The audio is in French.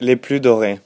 Les plus dorés.